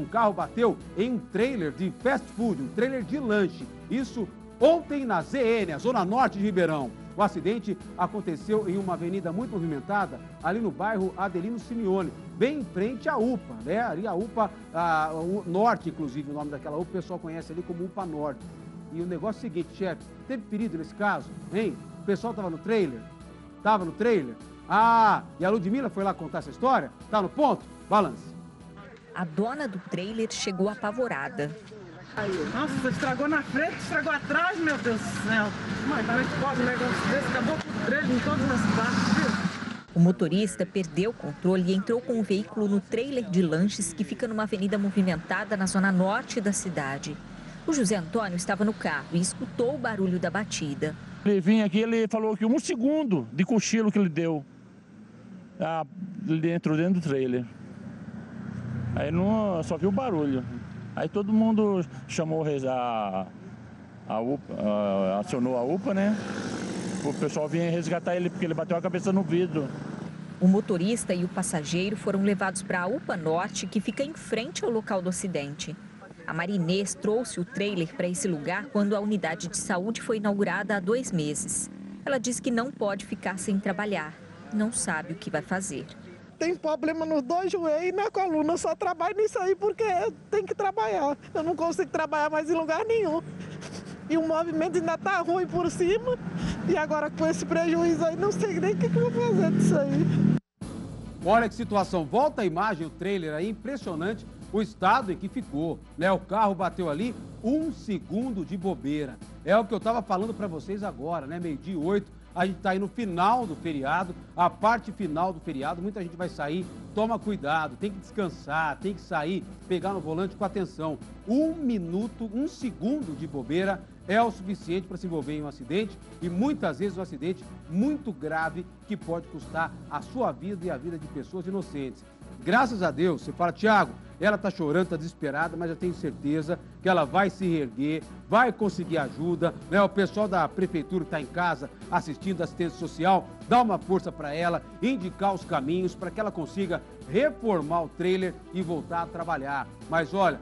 Um carro bateu em um trailer de fast food, um trailer de lanche. Isso ontem na ZN, a zona norte de Ribeirão. O acidente aconteceu em uma avenida muito movimentada, ali no bairro Adelino Simeone, bem em frente à UPA, né? Ali a UPA a, o Norte, inclusive, o nome daquela UPA, o pessoal conhece ali como UPA Norte. E o negócio é o seguinte, chefe, teve perigo nesse caso, hein? O pessoal estava no trailer? Estava no trailer? Ah, e a Ludmilla foi lá contar essa história? Tá no ponto? Balance. A dona do trailer chegou apavorada. Nossa, estragou na frente, estragou atrás, meu Deus do céu. Mãe, como é que pode um negócio desse? Acabou com o trailer em todas as partes, viu? O motorista perdeu o controle e entrou com o veículo no trailer de lanches que fica numa avenida movimentada na zona norte da cidade. O José Antônio estava no carro e escutou o barulho da batida. Ele vinha aqui, ele falou que um segundo de cochilo que ele deu. Ah, ele entrou dentro do trailer. Aí não, só viu o barulho. Aí todo mundo chamou a, a UPA, acionou a UPA, né? O pessoal vinha resgatar ele porque ele bateu a cabeça no vidro. O motorista e o passageiro foram levados para a UPA Norte, que fica em frente ao local do acidente. A Marinês trouxe o trailer para esse lugar quando a unidade de saúde foi inaugurada há dois meses. Ela diz que não pode ficar sem trabalhar. Não sabe o que vai fazer tem problema nos dois joelhos e na coluna. Eu só trabalho nisso aí porque tem que trabalhar. Eu não consigo trabalhar mais em lugar nenhum. E o movimento ainda tá ruim por cima. E agora com esse prejuízo aí, não sei nem o que, que eu vou fazer disso aí. Olha que situação. Volta a imagem, o trailer aí, impressionante o estado em que ficou. Né? O carro bateu ali um segundo de bobeira. É o que eu estava falando para vocês agora, né? Meio-dia oito a gente está aí no final do feriado, a parte final do feriado, muita gente vai sair, toma cuidado, tem que descansar, tem que sair, pegar no volante com atenção. Um minuto, um segundo de bobeira é o suficiente para se envolver em um acidente e muitas vezes um acidente muito grave que pode custar a sua vida e a vida de pessoas inocentes. Graças a Deus, você fala, Tiago, ela está chorando, está desesperada, mas eu tenho certeza que ela vai se reerguer, vai conseguir ajuda. Né? O pessoal da prefeitura está em casa assistindo assistência social, dá uma força para ela, indicar os caminhos para que ela consiga reformar o trailer e voltar a trabalhar. Mas olha,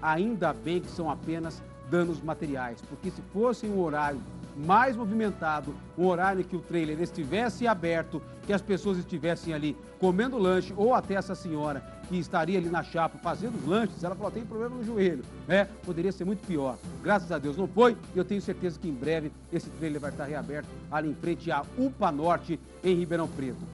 ainda bem que são apenas danos materiais, porque se fosse um horário mais movimentado, um horário em que o trailer estivesse aberto, que as pessoas estivessem ali comendo lanche, ou até essa senhora que estaria ali na chapa fazendo os lanches, ela falou, tem problema no joelho, né? Poderia ser muito pior. Graças a Deus não foi, e eu tenho certeza que em breve esse trailer vai estar reaberto ali em frente à UPA Norte, em Ribeirão Preto.